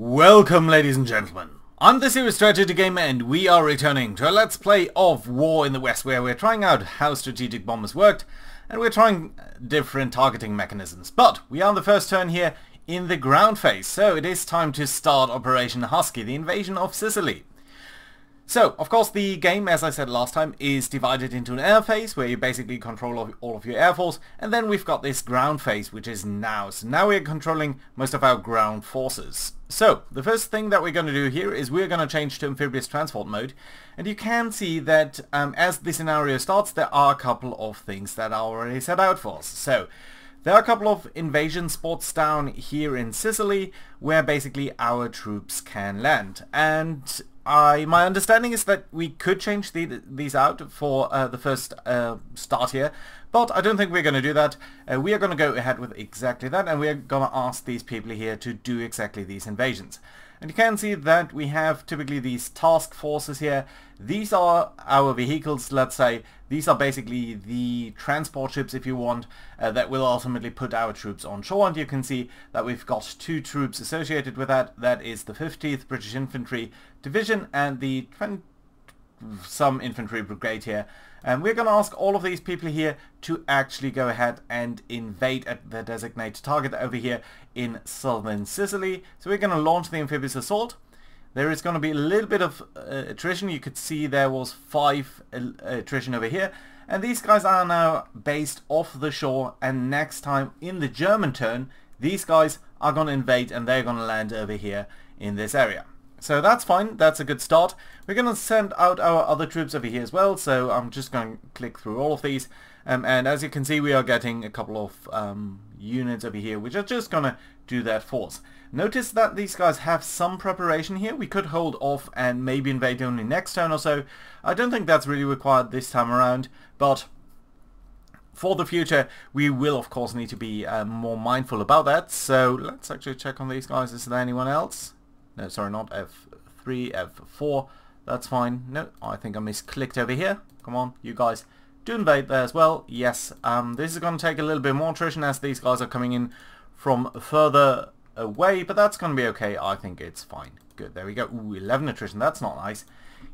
Welcome ladies and gentlemen. I'm the Serious Strategy Gamer and we are returning to a Let's Play of War in the West where we're trying out how strategic bombers worked and we're trying different targeting mechanisms. But we are on the first turn here in the ground phase, so it is time to start Operation Husky, the invasion of Sicily. So, of course, the game, as I said last time, is divided into an air phase, where you basically control all of your air force, and then we've got this ground phase, which is now. So now we're controlling most of our ground forces. So, the first thing that we're going to do here is we're going to change to amphibious transport mode, and you can see that um, as the scenario starts, there are a couple of things that are already set out for us. So, there are a couple of invasion spots down here in Sicily where basically our troops can land. And I my understanding is that we could change the, these out for uh, the first uh, start here, but I don't think we're going to do that. Uh, we are going to go ahead with exactly that, and we are going to ask these people here to do exactly these invasions. And you can see that we have typically these task forces here. These are our vehicles, let's say. These are basically the transport ships, if you want, uh, that will ultimately put our troops on shore. And you can see that we've got two troops associated with that. That is the 50th British Infantry Division and the 20 some infantry brigade here. And we're going to ask all of these people here to actually go ahead and invade at the designated target over here in southern Sicily. So we're going to launch the amphibious assault. There is going to be a little bit of uh, attrition. You could see there was five uh, attrition over here. And these guys are now based off the shore. And next time in the German turn, these guys are going to invade and they're going to land over here in this area. So that's fine, that's a good start. We're going to send out our other troops over here as well, so I'm just going to click through all of these. Um, and as you can see, we are getting a couple of um, units over here, which are just going to do that for us. Notice that these guys have some preparation here. We could hold off and maybe invade only next turn or so. I don't think that's really required this time around, but for the future, we will of course need to be uh, more mindful about that. So let's actually check on these guys. Is there anyone else? No, sorry, not F3, F4. That's fine. No, I think I misclicked over here. Come on, you guys. Do invade there as well. Yes, um, this is going to take a little bit more attrition as these guys are coming in from further away, but that's going to be okay. I think it's fine. Good, there we go. Ooh, 11 attrition. That's not nice.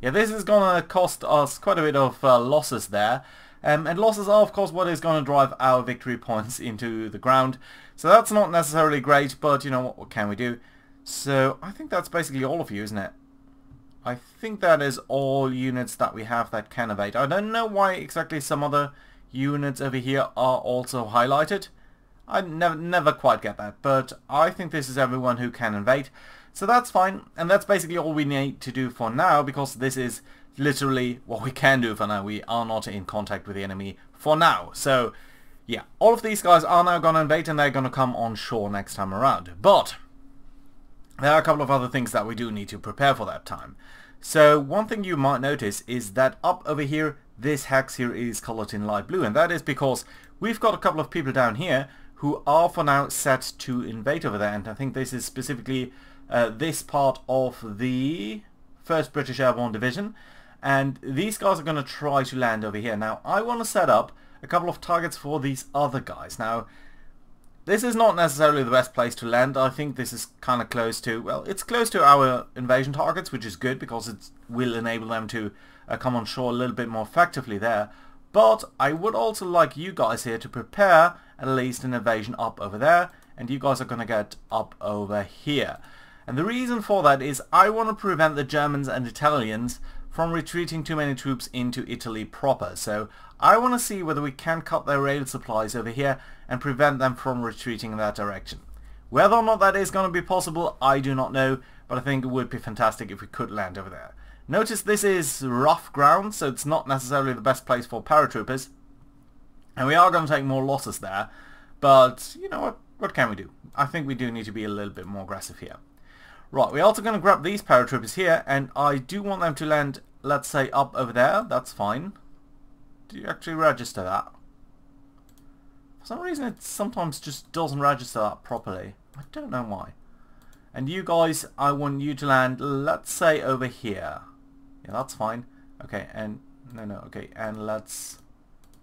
Yeah, this is going to cost us quite a bit of uh, losses there. Um, and losses are, of course, what is going to drive our victory points into the ground. So that's not necessarily great, but, you know, what, what can we do? So I think that's basically all of you, isn't it? I think that is all units that we have that can evade. I don't know why exactly some other units over here are also highlighted. I never never quite get that, but I think this is everyone who can invade. So that's fine, and that's basically all we need to do for now, because this is literally what we can do for now. We are not in contact with the enemy for now. So, yeah, all of these guys are now going to invade, and they're going to come on shore next time around. But, there are a couple of other things that we do need to prepare for that time. So one thing you might notice is that up over here, this hex here is colored in light blue, and that is because we've got a couple of people down here who are for now set to invade over there, and I think this is specifically uh, this part of the 1st British Airborne Division, and these guys are going to try to land over here. Now, I want to set up a couple of targets for these other guys. Now, this is not necessarily the best place to land. I think this is kind of close to, well, it's close to our invasion targets, which is good because it will enable them to uh, come on shore a little bit more effectively there. But I would also like you guys here to prepare at least an invasion up over there, and you guys are going to get up over here. And the reason for that is I want to prevent the Germans and Italians from retreating too many troops into Italy proper. So I want to see whether we can cut their rail supplies over here and prevent them from retreating in that direction. Whether or not that is going to be possible, I do not know, but I think it would be fantastic if we could land over there. Notice this is rough ground, so it's not necessarily the best place for paratroopers. And we are going to take more losses there, but you know what, what can we do? I think we do need to be a little bit more aggressive here. Right, we're also going to grab these paratroopers here, and I do want them to land, let's say, up over there. That's fine. Do you actually register that? For some reason it sometimes just doesn't register that properly. I don't know why. And you guys, I want you to land, let's say, over here. Yeah, that's fine. Okay, and... No, no, okay, and let's...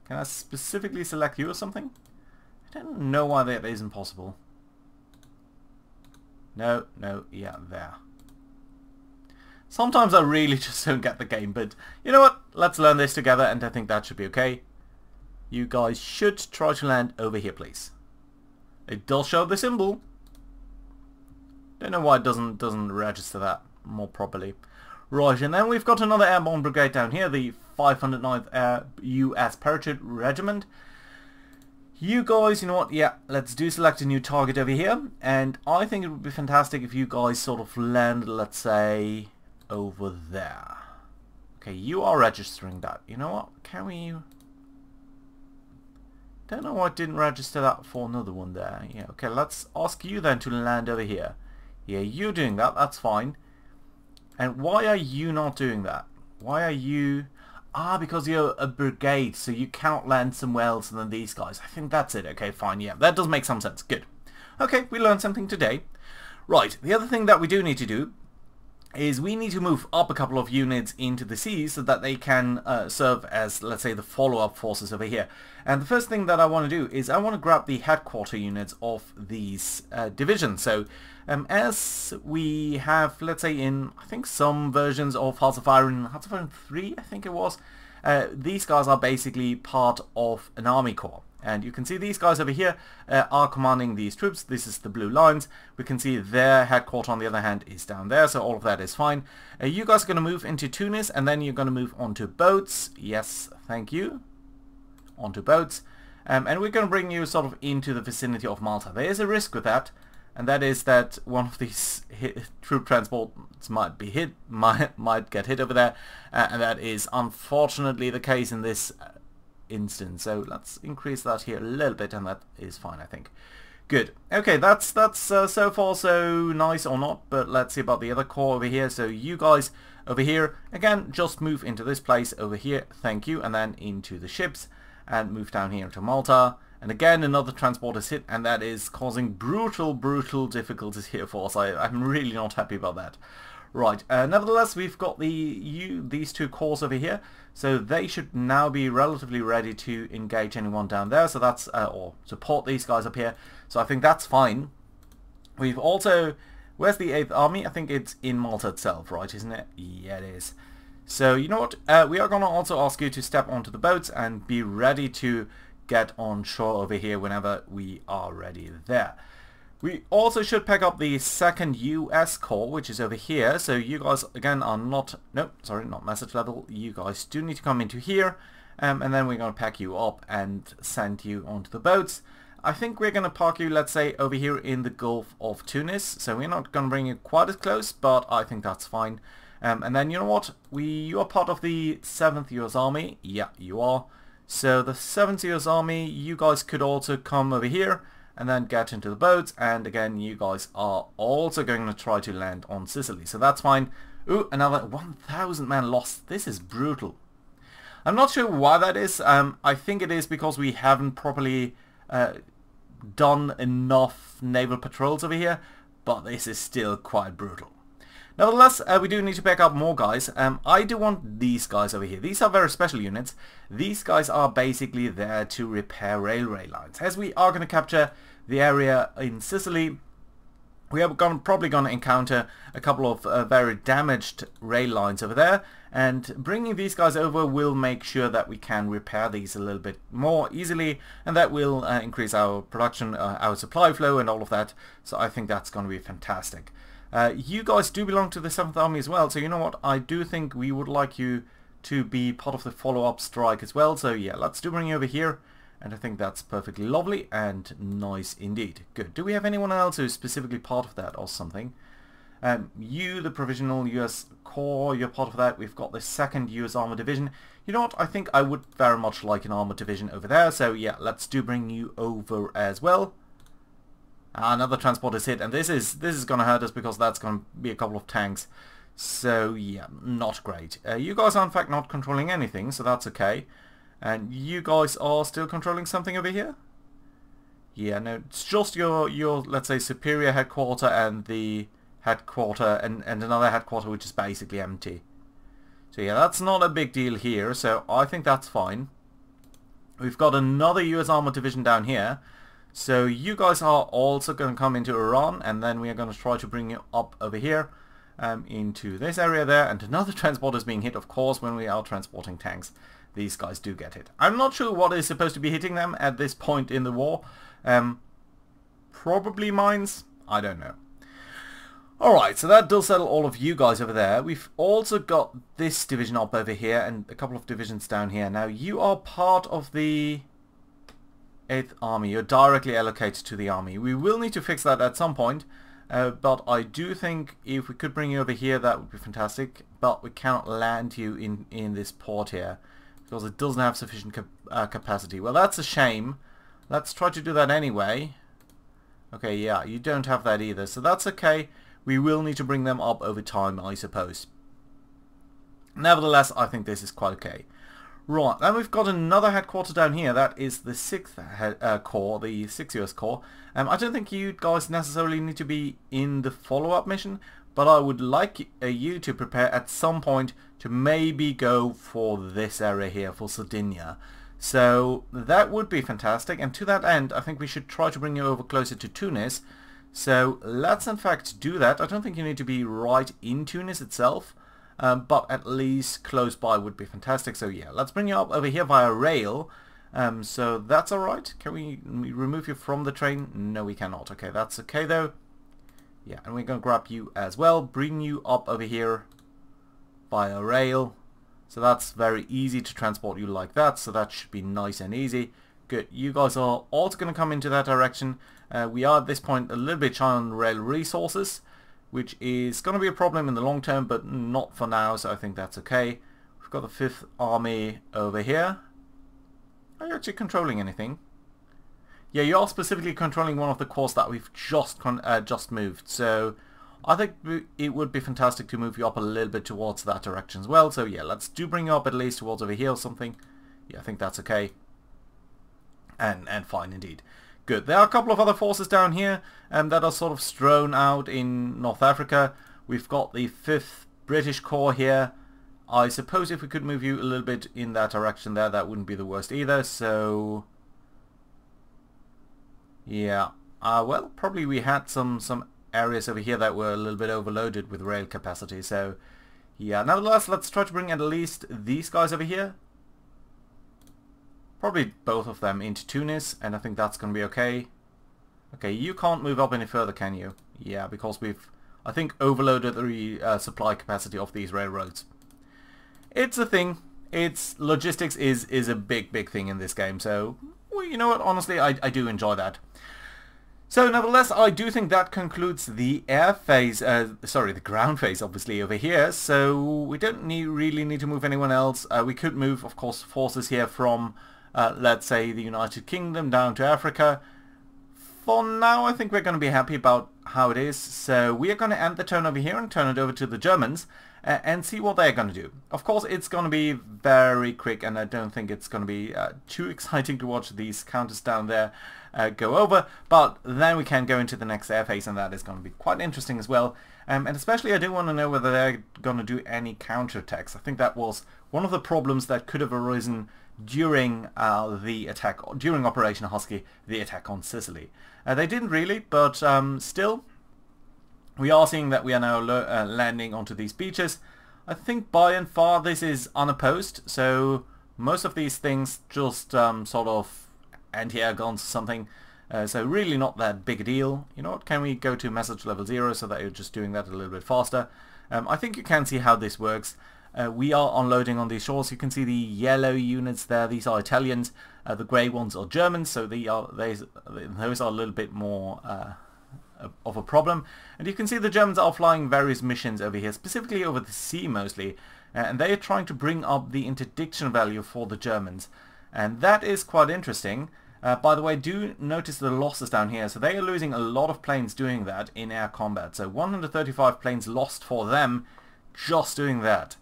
Can I specifically select you or something? I don't know why that isn't possible. No, no, yeah, there. Sometimes I really just don't get the game, but you know what? Let's learn this together and I think that should be okay. You guys should try to land over here, please. It does show the symbol. Don't know why it doesn't doesn't register that more properly. Right, and then we've got another airborne brigade down here, the 509th Air US Parachute Regiment. You guys, you know what, yeah, let's do select a new target over here, and I think it would be fantastic if you guys sort of land, let's say, over there. Okay, you are registering that. You know what, can we... Don't know why I didn't register that for another one there. Yeah, okay, let's ask you then to land over here. Yeah, you're doing that, that's fine. And why are you not doing that? Why are you... Ah, because you're a brigade, so you cannot land somewhere else than these guys. I think that's it. Okay, fine, yeah. That does make some sense. Good. Okay, we learned something today. Right, the other thing that we do need to do is we need to move up a couple of units into the sea so that they can uh, serve as, let's say, the follow-up forces over here. And the first thing that I want to do is I want to grab the headquarter units of these uh, divisions. So um, as we have, let's say, in, I think, some versions of Hearts of Iron, Hearts of Iron 3, I think it was, uh, these guys are basically part of an army corps. And you can see these guys over here uh, are commanding these troops. This is the blue lines. We can see their headquarters on the other hand is down there, so all of that is fine. Uh, you guys are going to move into Tunis and then you're going to move onto boats. Yes, thank you. Onto boats. Um, and we're going to bring you sort of into the vicinity of Malta. There is a risk with that, and that is that one of these hit, troop transports might be hit, might, might get hit over there, uh, and that is unfortunately the case in this uh, instance. So let's increase that here a little bit and that is fine I think. Good. Okay, that's that's uh, so far so nice or not, but let's see about the other corps over here. So you guys over here, again, just move into this place over here, thank you, and then into the ships, and move down here to Malta. And again, another transport is hit, and that is causing brutal, brutal difficulties here for us. I, I'm really not happy about that. Right, uh, nevertheless, we've got the you, these two corps over here, so they should now be relatively ready to engage anyone down there, so that's, uh, or support these guys up here, so I think that's fine. We've also, where's the 8th Army? I think it's in Malta itself, right, isn't it? Yeah, it is. So, you know what, uh, we are going to also ask you to step onto the boats and be ready to get on shore over here whenever we are ready there. We also should pick up the second US corps, which is over here. So you guys, again, are not... Nope, sorry, not message level. You guys do need to come into here. Um, and then we're going to pack you up and send you onto the boats. I think we're going to park you, let's say, over here in the Gulf of Tunis. So we're not going to bring you quite as close, but I think that's fine. Um, and then, you know what? We You are part of the 7th US Army. Yeah, you are. So the 7th US Army, you guys could also come over here and then get into the boats and again you guys are also going to try to land on Sicily. So that's fine. Ooh another 1000 men lost. This is brutal. I'm not sure why that is. Um, I think it is because we haven't properly uh, done enough naval patrols over here but this is still quite brutal Nevertheless, uh, we do need to pick up more guys. Um, I do want these guys over here. These are very special units. These guys are basically there to repair railway lines. As we are going to capture the area in Sicily, we are gonna, probably going to encounter a couple of uh, very damaged rail lines over there and bringing these guys over will make sure that we can repair these a little bit more easily and that will uh, increase our production, uh, our supply flow and all of that so I think that's going to be fantastic. Uh, you guys do belong to the 7th Army as well, so you know what, I do think we would like you to be part of the follow-up strike as well, so yeah, let's do bring you over here, and I think that's perfectly lovely and nice indeed. Good. Do we have anyone else who's specifically part of that or something? Um, you, the Provisional US Corps, you're part of that. We've got the 2nd US Armored Division. You know what, I think I would very much like an Armored Division over there, so yeah, let's do bring you over as well. Another transport is hit, and this is this is going to hurt us because that's going to be a couple of tanks. So yeah, not great. Uh, you guys are in fact not controlling anything, so that's okay. And you guys are still controlling something over here? Yeah, no, it's just your, your let's say, superior headquarter and the headquarter and, and another headquarter which is basically empty. So yeah, that's not a big deal here, so I think that's fine. We've got another US Armored Division down here, So you guys are also going to come into Oran and then we are going to try to bring you up over here um, into this area there and another transport is being hit of course when we are transporting tanks. These guys do get hit. I'm not sure what is supposed to be hitting them at this point in the war. Um, probably mines? I don't know. Alright, so that does settle all of you guys over there. We've also got this division up over here and a couple of divisions down here. Now, you are part of the 8th Army. You're directly allocated to the army. We will need to fix that at some point, uh, but I do think if we could bring you over here, that would be fantastic. But we cannot land you in, in this port here because it doesn't have sufficient cap uh, capacity. Well, that's a shame. Let's try to do that anyway. Okay, yeah, you don't have that either, so that's okay. We will need to bring them up over time, I suppose. Nevertheless, I think this is quite okay. Right, then we've got another headquarter down here. That is the 6th head, uh, Corps, the 6th US Corps. Um, I don't think you guys necessarily need to be in the follow-up mission, but I would like uh, you to prepare at some point to maybe go for this area here, for Sardinia. So that would be fantastic, and to that end, I think we should try to bring you over closer to Tunis, so let's in fact do that. I don't think you need to be right in Tunis itself, um, but at least close by would be fantastic. So yeah, let's bring you up over here via rail. Um, so that's alright. Can we remove you from the train? No, we cannot. Okay, that's okay though. Yeah, and we're going to grab you as well. Bring you up over here via rail. So that's very easy to transport you like that. So that should be nice and easy. Good. You guys are also going to come into that direction. Uh, we are at this point a little bit shy on rail resources, which is going to be a problem in the long term, but not for now, so I think that's okay. We've got the 5th Army over here. Are you actually controlling anything? Yeah, you are specifically controlling one of the corps that we've just uh, just moved, so I think it would be fantastic to move you up a little bit towards that direction as well. So yeah, let's do bring you up at least towards over here or something. Yeah, I think that's okay and, and fine indeed. Good. There are a couple of other forces down here um, that are sort of strewn out in North Africa. We've got the 5th British Corps here. I suppose if we could move you a little bit in that direction there, that wouldn't be the worst either. So, yeah. Uh, well, probably we had some, some areas over here that were a little bit overloaded with rail capacity. So, yeah. Nevertheless, let's try to bring at least these guys over here probably both of them into Tunis, and I think that's going to be okay. Okay, you can't move up any further, can you? Yeah, because we've, I think, overloaded the uh, supply capacity of these railroads. It's a thing. It's logistics is is a big, big thing in this game. So, well, you know what? Honestly, I, I do enjoy that. So nevertheless, I do think that concludes the air phase, uh, sorry, the ground phase obviously over here. So we don't need, really need to move anyone else. Uh, we could move, of course, forces here from uh, let's say the United Kingdom down to Africa. For now, I think we're going to be happy about how it is. So we are going to end the turn over here and turn it over to the Germans uh, and see what they're going to do. Of course, it's going to be very quick and I don't think it's going to be uh, too exciting to watch these counters down there uh, go over. But then we can go into the next air phase and that is going to be quite interesting as well. Um, and especially I do want to know whether they're going to do any counterattacks. I think that was one of the problems that could have arisen during uh, the attack, during Operation Husky, the attack on Sicily. Uh, they didn't really, but um, still, we are seeing that we are now uh, landing onto these beaches. I think by and far this is unopposed, so most of these things just um, sort of anti-air guns or something. Uh, so really not that big a deal. You know what, can we go to message level 0 so that you're just doing that a little bit faster. Um, I think you can see how this works. Uh, we are unloading on these shores. You can see the yellow units there. These are Italians. Uh, the grey ones are Germans. So they are they, those are a little bit more uh, of a problem. And you can see the Germans are flying various missions over here, specifically over the sea mostly. Uh, and they are trying to bring up the interdiction value for the Germans. And that is quite interesting. Uh, by the way, do notice the losses down here. So they are losing a lot of planes doing that in air combat. So 135 planes lost for them just doing that.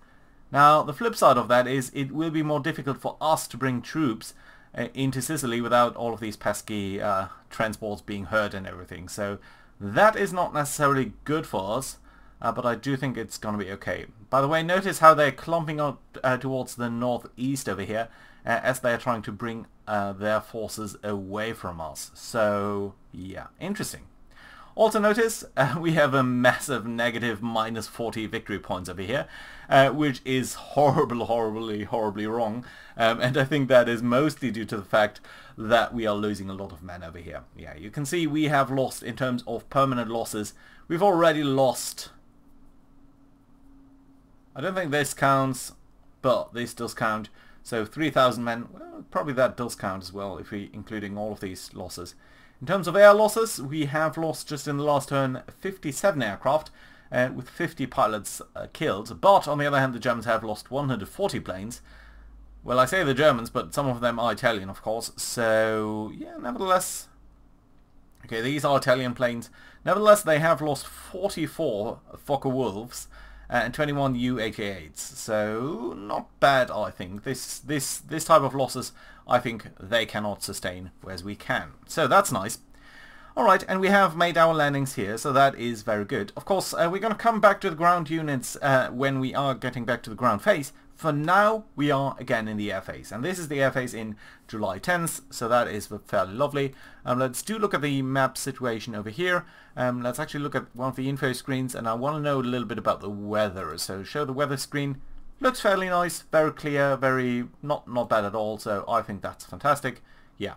Now, the flip side of that is it will be more difficult for us to bring troops uh, into Sicily without all of these pesky uh, transports being hurt and everything. So that is not necessarily good for us. uh, but I do think it's going to be okay. By the way, notice how they're clumping up uh, towards the northeast over here uh, as they're trying to bring uh, their forces away from us. So, yeah, interesting. Also notice uh, we have a massive negative minus 40 victory points over here, uh, which is horrible, horribly, horribly wrong. Um, and I think that is mostly due to the fact that we are losing a lot of men over here. Yeah, you can see we have lost in terms of permanent losses. We've already lost... I don't think this counts, but this does count. So 3,000 men, well, probably that does count as well if we including all of these losses. In terms of air losses, we have lost just in the last turn 57 aircraft, uh, with 50 pilots uh, killed. But on the other hand, the Germans have lost 140 planes. Well, I say the Germans, but some of them are Italian, of course. So, yeah, nevertheless... Okay, these are Italian planes. Nevertheless, they have lost 44 Focke-Wulfs uh, and 21 Ju-88s. So, not bad, I think. This, this, this type of losses I think they cannot sustain, whereas we can. So that's nice. Alright, and we have made our landings here, so that is very good. Of course, uh, we're going to come back to the ground units uh, when we are getting back to the ground phase. For now, we are again in the air phase, and this is the air phase in July 10th, so that is fairly lovely. Um, let's do look at the map situation over here. Um, let's actually look at one of the info screens, and I want to know a little bit about the weather. So show the weather screen. Looks fairly nice, very clear, very not not bad at all. So I think that's fantastic. Yeah,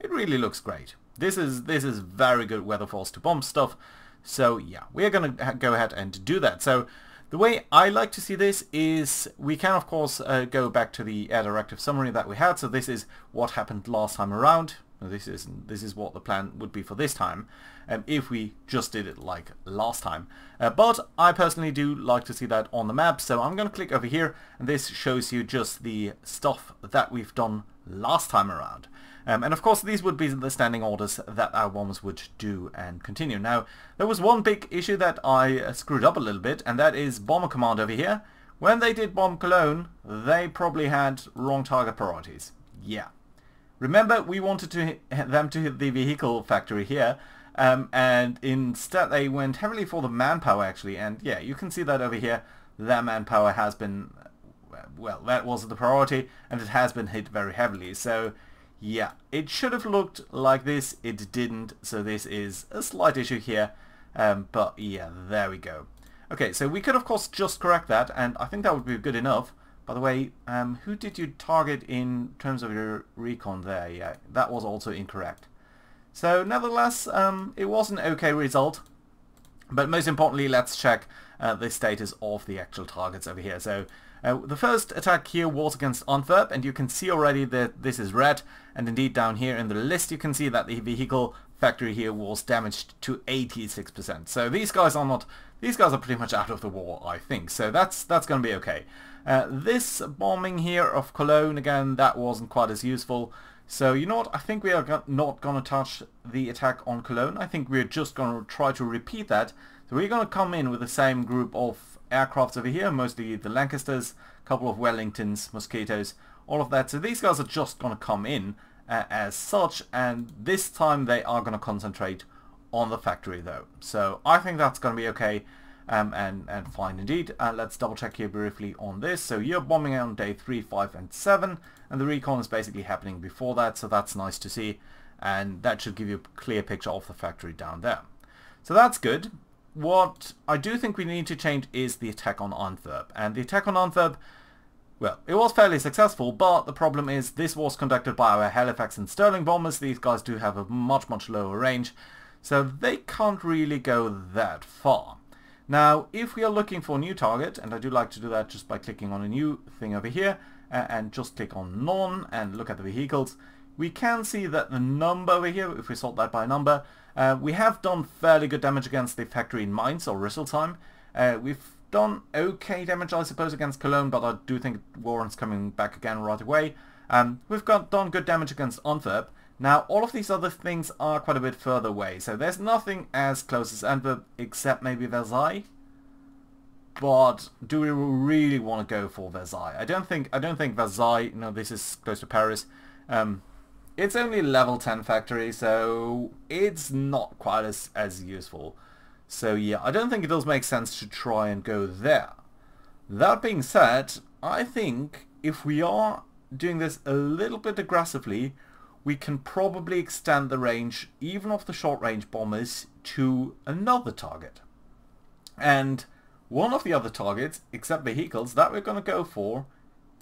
it really looks great. This is this is very good weather force to bomb stuff. So yeah, we're gonna go ahead and do that. So the way I like to see this is we can of course uh, go back to the air directive summary that we had. So this is what happened last time around. This is this is what the plan would be for this time um, if we just did it like last time. Uh, but I personally do like to see that on the map, so I'm going to click over here, and this shows you just the stuff that we've done last time around. Um, and of course these would be the standing orders that our bombs would do and continue. Now there was one big issue that I uh, screwed up a little bit and that is Bomber Command over here. When they did bomb Cologne they probably had wrong target priorities. Yeah. Remember, we wanted to them to hit the vehicle factory here, um, and instead they went heavily for the manpower actually, and yeah, you can see that over here, that manpower has been, well, that was the priority, and it has been hit very heavily, so yeah, it should have looked like this, it didn't, so this is a slight issue here, um, but yeah, there we go. Okay, so we could of course just correct that, and I think that would be good enough, by the way, um, who did you target in terms of your recon there? Yeah, that was also incorrect. So nevertheless, um, it was an okay result. But most importantly, let's check uh, the status of the actual targets over here. So uh, the first attack here was against Antwerp, and you can see already that this is red. And indeed down here in the list you can see that the vehicle factory here was damaged to 86%. So these guys are not, these guys are pretty much out of the war, I think. So that's that's going to be okay. Uh, this bombing here of Cologne, again, that wasn't quite as useful. So you know what, I think we are not going to touch the attack on Cologne. I think we're just going to try to repeat that. So we're going to come in with the same group of aircrafts over here, mostly the Lancasters, a couple of Wellingtons, Mosquitoes, all of that. So these guys are just going to come in uh, as such, and this time they are going to concentrate on the factory though. So I think that's going to be okay um, and, and fine indeed. Uh, let's double check here briefly on this. So you're bombing on day 3, 5 and 7 and the recon is basically happening before that so that's nice to see and that should give you a clear picture of the factory down there. So that's good. What I do think we need to change is the attack on Antwerp and the attack on Antwerp well, it was fairly successful, but the problem is this was conducted by our Halifax and Stirling bombers. These guys do have a much, much lower range, so they can't really go that far. Now, if we are looking for a new target, and I do like to do that just by clicking on a new thing over here, uh, and just click on none and look at the vehicles, we can see that the number over here, if we sort that by number, uh, we have done fairly good damage against the factory in Mainz or Rüsselsheim. Uh, we've done okay damage, I suppose, against Cologne, but I do think Warren's coming back again right away. Um, we've got done good damage against Antwerp, now, all of these other things are quite a bit further away, so there's nothing as close as Antwerp, except maybe Versailles. But do we really want to go for Versailles? I don't think I don't think Versailles. You know, this is close to Paris. Um, it's only level 10 factory, so it's not quite as as useful. So yeah, I don't think it does make sense to try and go there. That being said, I think if we are doing this a little bit aggressively, we can probably extend the range, even of the short-range bombers, to another target. And one of the other targets, except vehicles, that we're going to go for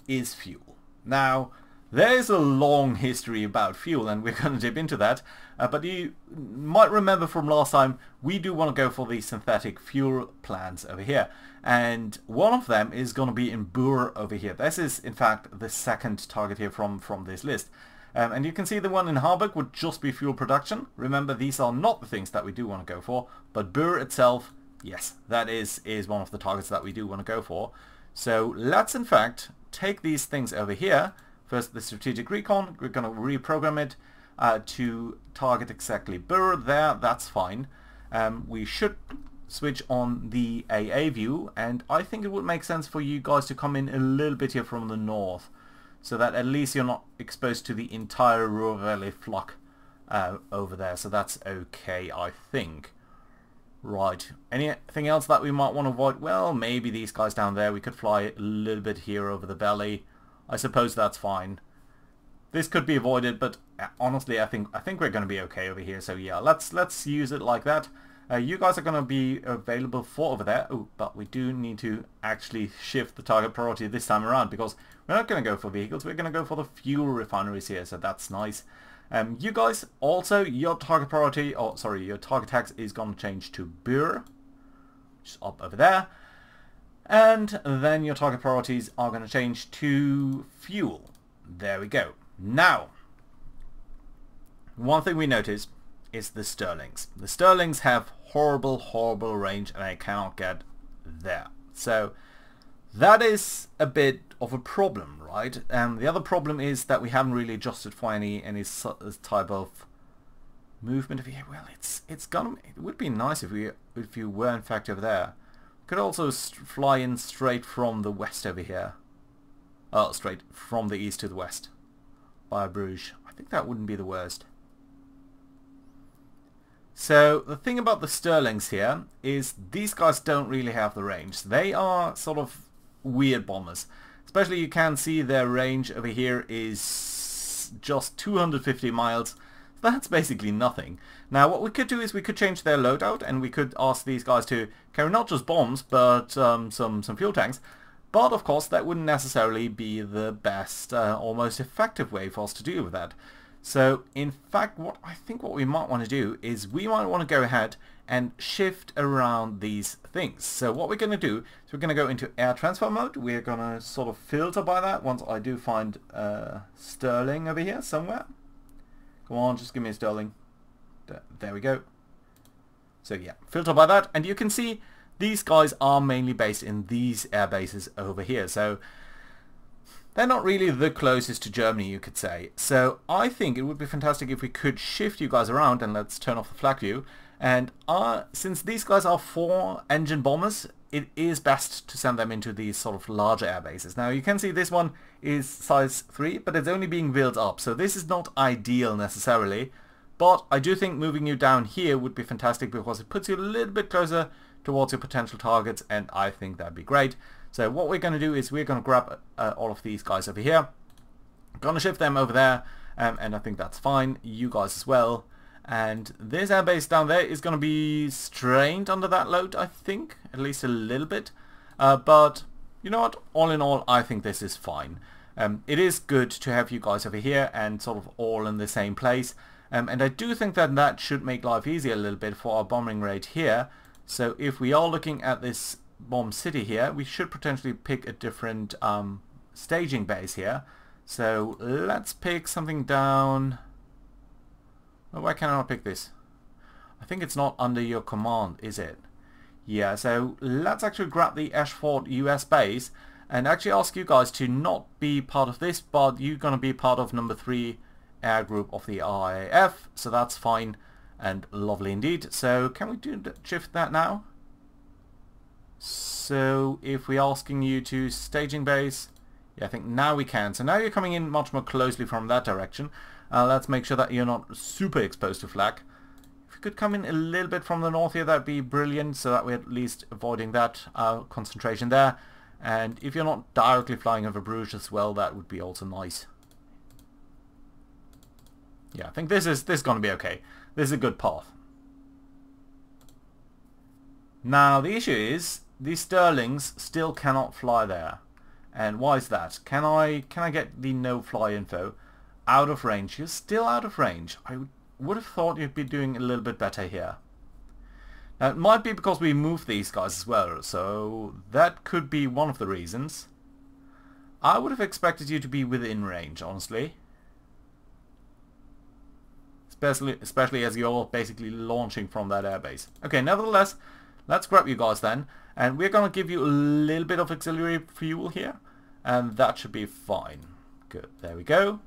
is fuel. Now, there's a long history about fuel and we're going to dip into that, uh, but you might remember from last time, we do want to go for the synthetic fuel plants over here. And one of them is going to be in Buer over here. This is, in fact, the second target here from, from this list. Um, and you can see the one in Harburg would just be fuel production. Remember, these are not the things that we do want to go for, but Buer itself, yes, that is, is one of the targets that we do want to go for. So let's, in fact, take these things over here. First, the strategic recon, we're going to reprogram it uh, to target exactly Buer there, that's fine. Um, we should switch on the AA view, and I think it would make sense for you guys to come in a little bit here from the north so that at least you're not exposed to the entire Valley flak uh, over there. So that's okay, I think. Right. Anything else that we might want to avoid? Well, maybe these guys down there. We could fly a little bit here over the belly. I suppose that's fine. This could be avoided, but uh, honestly, I think I think we're going to be okay over here. So yeah, let's let's use it like that. Uh, you guys are going to be available for over there. Oh, but we do need to actually shift the target priority this time around because we're not going to go for vehicles. We're going to go for the fuel refineries here, so that's nice. Um, you guys, also, your target priority, oh, sorry, your target tax is going to change to Buer, is up over there. And then your target priorities are going to change to fuel. There we go. Now, one thing we notice is the Stirlings. The Stirlings have horrible, horrible range and I cannot get there. So that is a bit of a problem, right? And the other problem is that we haven't really adjusted for any any uh, type of movement of here. Well, it's it's gonna it would be nice if we if you were in fact over there. Could also fly in straight from the west over here. Oh, straight from the east to the west by Bruges. I think that wouldn't be the worst. So the thing about the Stirlings here is these guys don't really have the range. They are sort of weird bombers. Especially you can see their range over here is just 250 miles. That's basically nothing. Now what we could do is we could change their loadout and we could ask these guys to carry not just bombs but um, some, some fuel tanks. But of course that wouldn't necessarily be the best uh, or most effective way for us to deal with that. So in fact what I think what we might want to do is we might want to go ahead and shift around these things. So what we're going to do is we're going to go into air transfer mode. We're going to sort of filter by that once I do find uh, Stirling over here somewhere. Come on, just give me a Stirling. There we go. So yeah, filter by that. And you can see these guys are mainly based in these air bases over here. So they're not really the closest to Germany, you could say. So I think it would be fantastic if we could shift you guys around and let's turn off the flag view and uh, since these guys are four engine bombers, it is best to send them into these sort of larger air bases. Now you can see this one is size 3, but it's only being built up, so this is not ideal necessarily. But I do think moving you down here would be fantastic because it puts you a little bit closer towards your potential targets, and I think that'd be great. So what we're going to do is we're going to grab uh, all of these guys over here, going to shift them over there, um, and I think that's fine. You guys as well. And this airbase down there is going to be strained under that load, I think, at least a little bit. Uh, but you know what? All in all, I think this is fine. Um, it is good to have you guys over here and sort of all in the same place. Um, and I do think that that should make life easier a little bit for our bombing rate here. So if we are looking at this bomb city here, we should potentially pick a different um, staging base here. So let's pick something down well, why can I not pick this? I think it's not under your command, is it? Yeah, so let's actually grab the Ashford US base and actually ask you guys to not be part of this, but you're going to be part of number 3 air group of the RAF, so that's fine and lovely indeed. So can we do shift that now? So if we're asking you to staging base, yeah, I think now we can. So now you're coming in much more closely from that direction. Uh, let's make sure that you're not super exposed to flak. If we could come in a little bit from the north here, that'd be brilliant, so that we're at least avoiding that uh, concentration there. And if you're not directly flying over Bruges as well, that would be also nice. Yeah, I think this is this is going to be okay. This is a good path. Now, the issue is, these Stirlings still cannot fly there. And why is that? Can I can I get the no-fly info? Out of range. You're still out of range. I would have thought you'd be doing a little bit better here. Now, it might be because we moved these guys as well, so that could be one of the reasons. I would have expected you to be within range, honestly. Especially, especially as you're basically launching from that airbase. Okay, nevertheless, Let's grab you guys then. And we're going to give you a little bit of auxiliary fuel here. And that should be fine. Good. There we go.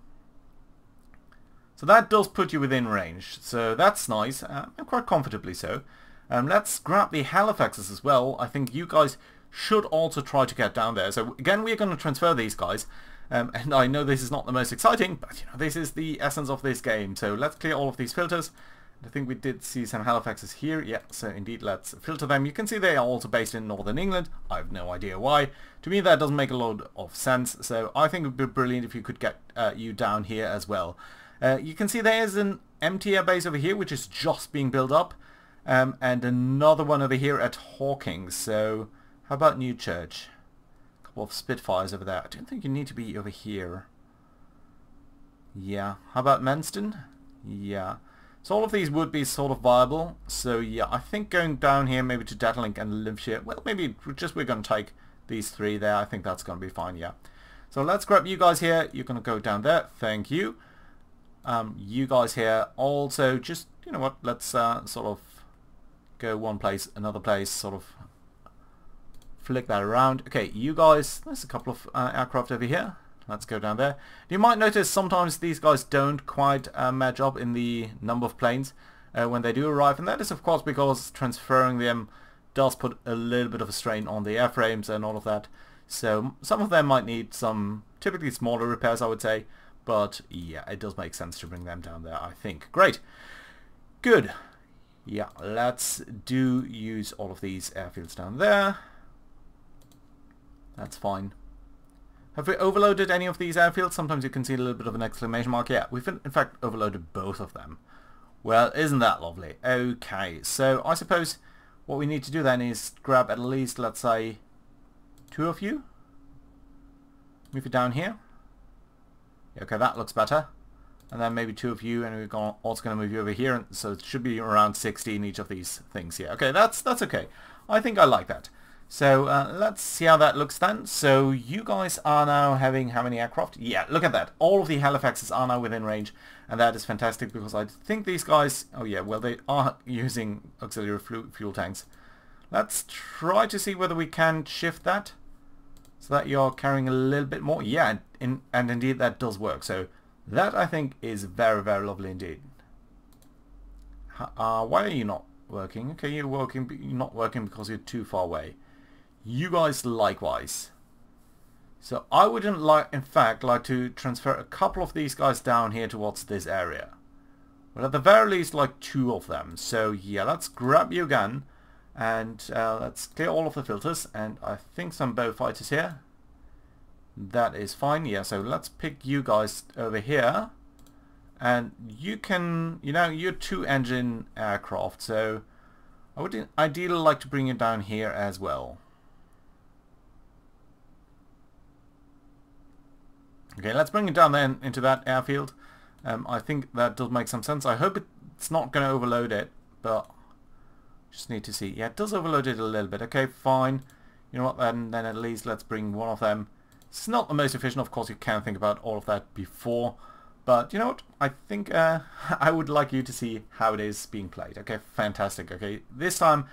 So that does put you within range. So that's nice. Uh, and quite comfortably so. Um, let's grab the Halifaxes as well. I think you guys should also try to get down there. So again, we're going to transfer these guys. Um, and I know this is not the most exciting, but you know this is the essence of this game. So let's clear all of these filters. I think we did see some Halifaxes here. Yeah, so indeed, let's filter them. You can see they are also based in Northern England. I have no idea why. To me, that doesn't make a lot of sense. So I think it would be brilliant if you could get uh, you down here as well. Uh, you can see there's an empty air base over here, which is just being built up. Um, and another one over here at Hawkinge. So how about Newchurch? A couple of Spitfires over there. I don't think you need to be over here. Yeah. How about Manston? Yeah. So all of these would be sort of viable. So yeah, I think going down here maybe to Detling and Linfshire, well maybe just we're going to take these three there. I think that's going to be fine, yeah. So let's grab you guys here. You're going to go down there. Thank you. Um, you guys here also just, you know what, let's uh, sort of go one place, another place, sort of flick that around. Okay, you guys, there's a couple of uh, aircraft over here. Let's go down there. You might notice sometimes these guys don't quite uh, match up in the number of planes uh, when they do arrive, and that is of course because transferring them does put a little bit of a strain on the airframes and all of that. So some of them might need some typically smaller repairs, I would say, but yeah, it does make sense to bring them down there, I think. Great. Good. Yeah, let's do use all of these airfields down there. That's fine. Have we overloaded any of these airfields? Sometimes you can see a little bit of an exclamation mark. Yeah, we've in fact overloaded both of them. Well, isn't that lovely? Okay, so I suppose what we need to do then is grab at least, let's say, two of you. Move it down here. Okay, that looks better. And then maybe two of you, and we're also going to move you over here. So it should be around 60 in each of these things here. Okay, that's that's okay. I think I like that. So uh, let's see how that looks then. So you guys are now having how many aircraft? Yeah, look at that. All of the Halifaxes are now within range. And that is fantastic because I think these guys... Oh yeah, well they are using auxiliary fuel tanks. Let's try to see whether we can shift that. So that you're carrying a little bit more. Yeah, and, in, and indeed that does work. So that I think is very, very lovely indeed. Uh, why are you not working? Okay, you're working, but you're not working because you're too far away. You guys likewise. So I wouldn't like, in fact, like to transfer a couple of these guys down here towards this area. Well, at the very least, like two of them. So yeah, let's grab you again. And uh, let's clear all of the filters. And I think some Beaufighters here. That is fine. Yeah, so let's pick you guys over here. And you can, you know, you're two engine aircraft. So I would ideally like to bring you down here as well. Okay, let's bring it down then into that airfield. Um, I think that does make some sense. I hope it's not going to overload it, but just need to see. Yeah, it does overload it a little bit. Okay, fine. You know what, then, then at least let's bring one of them. It's not the most efficient, of course, you can think about all of that before. But you know what, I think uh, I would like you to see how it is being played. Okay, fantastic. Okay, this time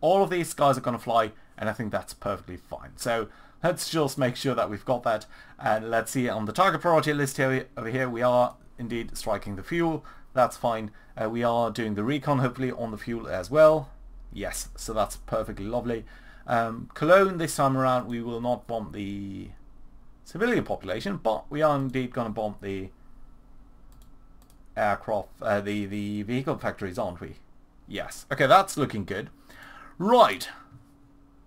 all of these guys are going to fly, and I think that's perfectly fine. So let's just make sure that we've got that. And let's see on the target priority list here over here, we are indeed striking the fuel. That's fine. Uh, we are doing the recon hopefully on the fuel as well. Yes, so that's perfectly lovely. Um, Cologne this time around we will not bomb the civilian population, but we are indeed going to bomb the aircraft, uh, the, the vehicle factories, aren't we? Yes. Okay, that's looking good. Right.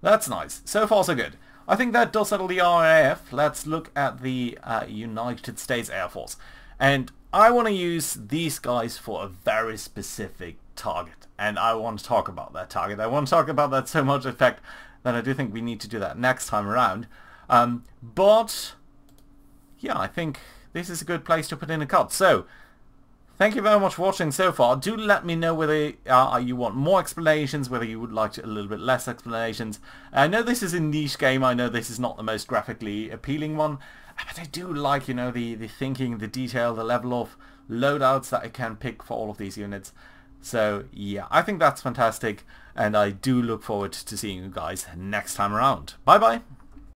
That's nice. So far, so good. I think that does settle the RAF. Let's look at the uh, United States Air Force. And I want to use these guys for a very specific target. And I want to talk about that target. I want to talk about that so much, in fact, that I do think we need to do that next time around. Um, but, yeah, I think this is a good place to put in a cut. So, Thank you very much for watching so far. Do let me know whether uh, you want more explanations, whether you would like a little bit less explanations. I know this is a niche game. I know this is not the most graphically appealing one. But I do like, you know, the, the thinking, the detail, the level of loadouts that I can pick for all of these units. So, yeah, I think that's fantastic. And I do look forward to seeing you guys next time around. Bye-bye.